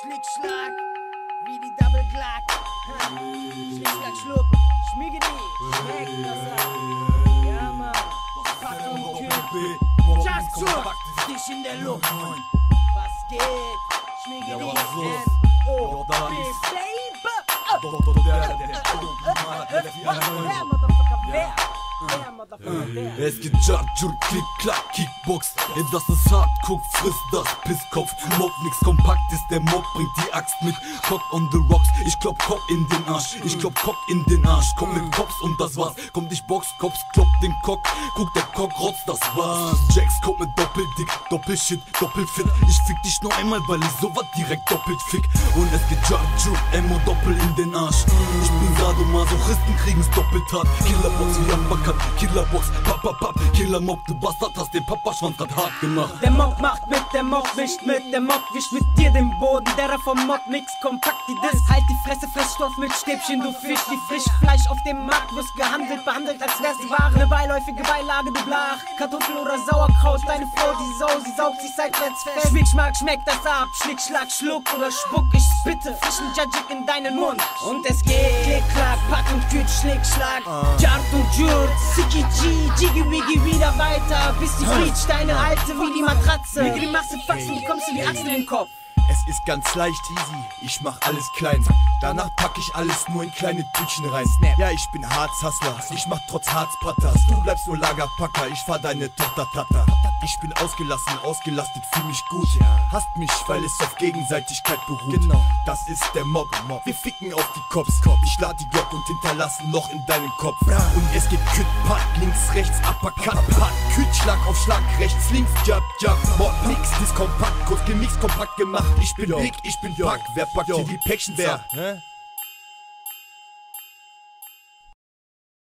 Schlickschlag, wie die Double Glack. Schlickschlag, Schluck, Schmiegedi, schmeckt das. Ja, Mann, Pack und Kühl, Just Zug, dich in der Luft. Was geht? Schmiegedi, N-O, B, Baby. Wer, Motherfucker, wer? Wer? Es geht Jarjur, Klick, Klack, Kickbox. Ey, das ist hart, guck, friss das Pisskopf. Mob, nix kompakt ist, der Mob bringt die Axt mit Cock on the rocks, ich klopp Cock in den Arsch Ich klopp Cock in den Arsch, komm mit Cops und das war's. Komm dich Box, Cops, klopp den Cock. Guck, der Cock rotzt, das war's. Jax kommt mit Doppeldick, Doppelshit, Doppelfit. Ich fick dich nur einmal, weil ich sowas direkt doppelt fick. Und es geht Jarjur, Emo doppel in den Arsch. Ich bin Sadomasochisten, kriegen's doppelt hart Killerbox wie Uppercut, Killerbox, Pap, Pap, Pap. Killermob, du Bastard, hast den Papa-Schwanz grad hart gemacht. Der Mob macht mit, der Mob wischt mit, der Mob wischt mit dir den Boden. Der da vom Mob nix kompakt die Diss. Halt die Fresse, Fressstoff mit Stäbchen, du Fisch. Wie Frischfleisch auf dem Markt wirst gehandelt, behandelt als wär's die Ware. Eine beiläufige Beilage, du Blach. Kartoffel oder Sauerkraut, deine Frau, die Sau, sie saugt sich seitwärts fest. Schmickschmack, schmeckt das ab. Schnick, Schlag, Schluck oder Spuck, ich spitte. Frischen Jajik in deinen Mund. Und es geht, Klick, Klack, Pack und Küt, Schnick, Schlag. Jart und Jurt, Siki, G, Jiggy, Wiggy, wieder weiter. Bis die deine Alte wie die Matratze. Wie die Masse faxen, kommst du die Achsel in den Kopf. Es ist ganz leicht easy, ich mach alles klein. Danach pack ich alles nur in kleine Tütchen rein. Ja, ich bin Harzhustler, ich mach trotz Harzpatters. Du bleibst nur Lagerpacker, ich fahr deine Tochter Tata. Ich bin ausgelassen, ausgelastet, fühl mich gut. Hasst mich, weil es auf Gegenseitigkeit beruht. Genau. Das ist der Mob. Wir ficken auf die Cops. Ich lad die Glock und hinterlass ein Loch in deinen Kopf. Und es geht Küt, Pat, links, rechts, Uppercut, Pat, Küt, Schlag auf Schlag, rechts, links, Jab, Jab, Mob, nix, dies kompakt, kurz gemixt, kompakt gemacht. Ich bin Yo. big, ich bin Yo. Pack, wer packt Yo. hier die Päckchen Wer?